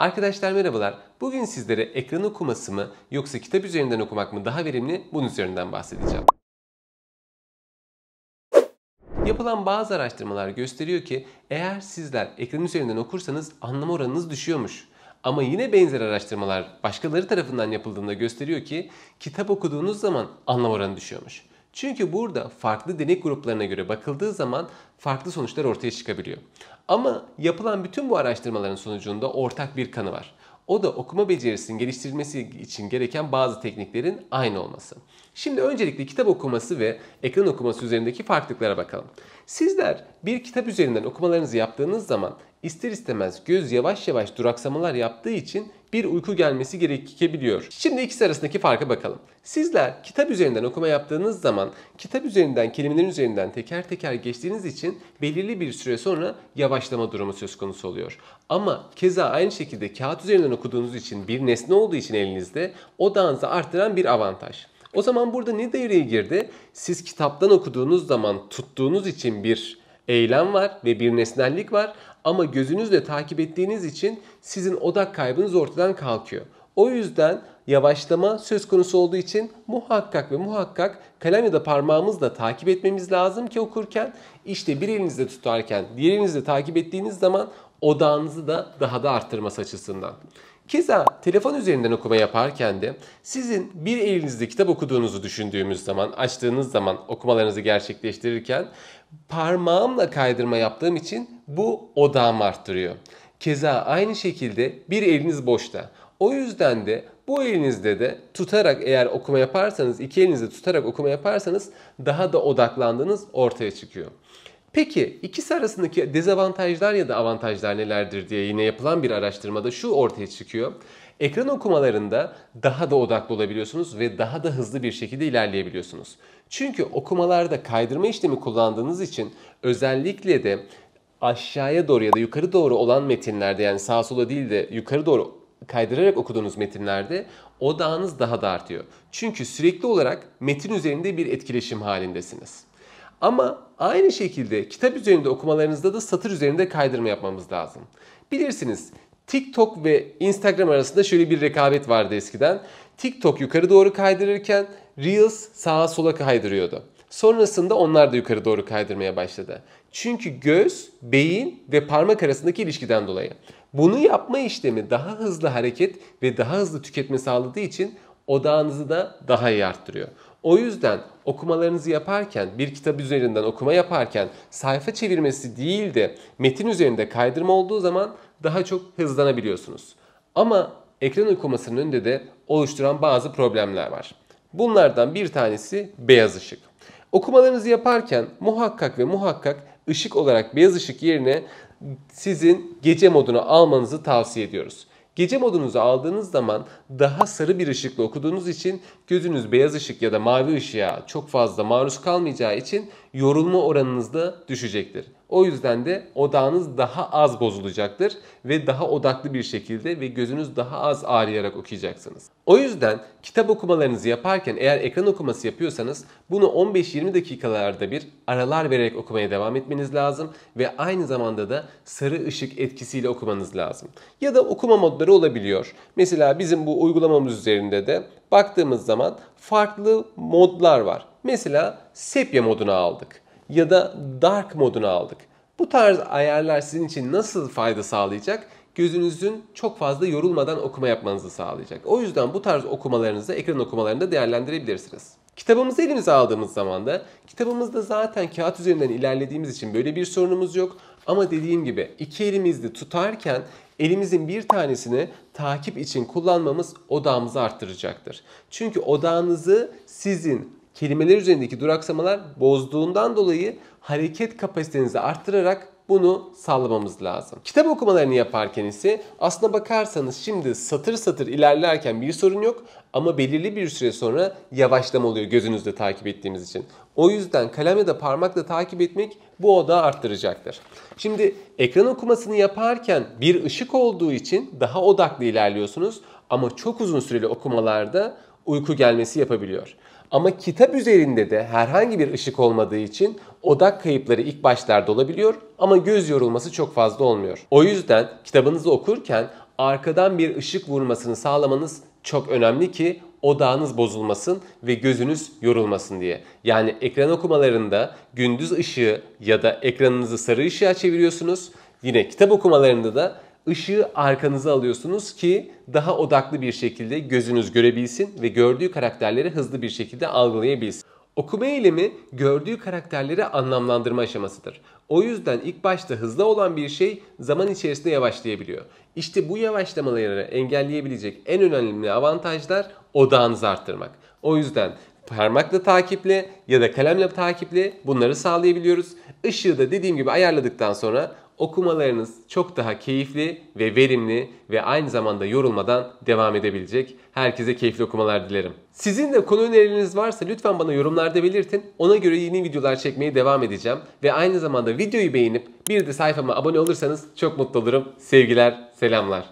Arkadaşlar merhabalar. Bugün sizlere ekran okuması mı yoksa kitap üzerinden okumak mı daha verimli bunun üzerinden bahsedeceğim. Yapılan bazı araştırmalar gösteriyor ki eğer sizler ekran üzerinden okursanız anlama oranınız düşüyormuş. Ama yine benzer araştırmalar başkaları tarafından yapıldığında gösteriyor ki kitap okuduğunuz zaman anlam oranı düşüyormuş. Çünkü burada farklı denek gruplarına göre bakıldığı zaman farklı sonuçlar ortaya çıkabiliyor. Ama yapılan bütün bu araştırmaların sonucunda ortak bir kanı var. O da okuma becerisinin geliştirilmesi için gereken bazı tekniklerin aynı olması. Şimdi öncelikle kitap okuması ve ekran okuması üzerindeki farklılıklara bakalım. Sizler bir kitap üzerinden okumalarınızı yaptığınız zaman ister istemez göz yavaş yavaş duraksamalar yaptığı için bir uyku gelmesi gerekebiliyor. Şimdi ikisi arasındaki farka bakalım. Sizler kitap üzerinden okuma yaptığınız zaman kitap üzerinden kelimelerin üzerinden teker teker geçtiğiniz için belirli bir süre sonra yavaşlama durumu söz konusu oluyor. Ama keza aynı şekilde kağıt üzerinden okuduğunuz için bir nesne olduğu için elinizde odağınızı arttıran bir avantaj. O zaman burada ne devreye girdi? Siz kitaptan okuduğunuz zaman tuttuğunuz için bir eylem var ve bir nesnellik var ama gözünüzle takip ettiğiniz için sizin odak kaybınız ortadan kalkıyor. O yüzden yavaşlama söz konusu olduğu için muhakkak ve muhakkak kalem ya da parmağımızla takip etmemiz lazım ki okurken işte bir elinizde tutarken diğer elinizle takip ettiğiniz zaman odağınızı da daha da arttırması açısından. Keza telefon üzerinden okuma yaparken de sizin bir elinizde kitap okuduğunuzu düşündüğümüz zaman, açtığınız zaman okumalarınızı gerçekleştirirken parmağımla kaydırma yaptığım için bu odağımı arttırıyor. Keza aynı şekilde bir eliniz boşta. O yüzden de bu elinizde de tutarak eğer okuma yaparsanız, iki elinizde tutarak okuma yaparsanız daha da odaklandığınız ortaya çıkıyor. Peki ikisi arasındaki dezavantajlar ya da avantajlar nelerdir diye yine yapılan bir araştırmada şu ortaya çıkıyor. Ekran okumalarında daha da odaklı olabiliyorsunuz ve daha da hızlı bir şekilde ilerleyebiliyorsunuz. Çünkü okumalarda kaydırma işlemi kullandığınız için özellikle de aşağıya doğru ya da yukarı doğru olan metinlerde yani sağa sola değil de yukarı doğru kaydırarak okuduğunuz metinlerde odağınız daha da artıyor. Çünkü sürekli olarak metin üzerinde bir etkileşim halindesiniz. Ama aynı şekilde kitap üzerinde okumalarınızda da satır üzerinde kaydırma yapmamız lazım. Bilirsiniz TikTok ve Instagram arasında şöyle bir rekabet vardı eskiden. TikTok yukarı doğru kaydırırken Reels sağa sola kaydırıyordu. Sonrasında onlar da yukarı doğru kaydırmaya başladı. Çünkü göz, beyin ve parmak arasındaki ilişkiden dolayı. Bunu yapma işlemi daha hızlı hareket ve daha hızlı tüketme sağladığı için odağınızı da daha iyi arttırıyor. O yüzden okumalarınızı yaparken, bir kitap üzerinden okuma yaparken sayfa çevirmesi değil de metin üzerinde kaydırma olduğu zaman daha çok hızlanabiliyorsunuz. Ama ekran okumasının önünde de oluşturan bazı problemler var. Bunlardan bir tanesi beyaz ışık. Okumalarınızı yaparken muhakkak ve muhakkak ışık olarak beyaz ışık yerine sizin gece modunu almanızı tavsiye ediyoruz. Gece modunuzu aldığınız zaman daha sarı bir ışıkla okuduğunuz için gözünüz beyaz ışık ya da mavi ışığa çok fazla maruz kalmayacağı için yorulma oranınız da düşecektir. O yüzden de odağınız daha az bozulacaktır ve daha odaklı bir şekilde ve gözünüz daha az ağrıyarak okuyacaksınız. O yüzden kitap okumalarınızı yaparken eğer ekran okuması yapıyorsanız bunu 15-20 dakikalarda bir aralar vererek okumaya devam etmeniz lazım ve aynı zamanda da sarı ışık etkisiyle okumanız lazım. Ya da okuma modları olabiliyor. Mesela bizim bu uygulamamız üzerinde de baktığımız zaman farklı modlar var. Mesela sepya modunu aldık ya da dark modunu aldık. Bu tarz ayarlar sizin için nasıl fayda sağlayacak? Gözünüzün çok fazla yorulmadan okuma yapmanızı sağlayacak. O yüzden bu tarz okumalarınızı ekran okumalarında değerlendirebilirsiniz. Kitabımızı elimize aldığımız zaman da kitabımızda zaten kağıt üzerinden ilerlediğimiz için böyle bir sorunumuz yok. Ama dediğim gibi iki elimizde tutarken elimizin bir tanesini takip için kullanmamız odağımızı arttıracaktır. Çünkü odağınızı sizin kelimeler üzerindeki duraksamalar bozduğundan dolayı hareket kapasitenizi arttırarak bunu sağlamamız lazım. Kitap okumalarını yaparken ise aslına bakarsanız şimdi satır satır ilerlerken bir sorun yok ama belirli bir süre sonra yavaşlama oluyor gözünüzde takip ettiğimiz için. O yüzden kalem ya da parmakla takip etmek bu odağı arttıracaktır. Şimdi ekran okumasını yaparken bir ışık olduğu için daha odaklı ilerliyorsunuz ama çok uzun süreli okumalarda uyku gelmesi yapabiliyor. Ama kitap üzerinde de herhangi bir ışık olmadığı için odak kayıpları ilk başlarda olabiliyor ama göz yorulması çok fazla olmuyor. O yüzden kitabınızı okurken arkadan bir ışık vurmasını sağlamanız çok önemli ki odağınız bozulmasın ve gözünüz yorulmasın diye. Yani ekran okumalarında gündüz ışığı ya da ekranınızı sarı ışığa çeviriyorsunuz. Yine kitap okumalarında da ışığı arkanıza alıyorsunuz ki daha odaklı bir şekilde gözünüz görebilsin ve gördüğü karakterleri hızlı bir şekilde algılayabilsin. Okuma eylemi gördüğü karakterleri anlamlandırma aşamasıdır. O yüzden ilk başta hızlı olan bir şey zaman içerisinde yavaşlayabiliyor. İşte bu yavaşlamaları engelleyebilecek en önemli avantajlar odağınızı arttırmak. O yüzden parmakla takiple ya da kalemle takiple bunları sağlayabiliyoruz. Işığı da dediğim gibi ayarladıktan sonra okumalarınız çok daha keyifli ve verimli ve aynı zamanda yorulmadan devam edebilecek. Herkese keyifli okumalar dilerim. Sizin de konu önerileriniz varsa lütfen bana yorumlarda belirtin. Ona göre yeni videolar çekmeye devam edeceğim. Ve aynı zamanda videoyu beğenip bir de sayfama abone olursanız çok mutlu olurum. Sevgiler, selamlar.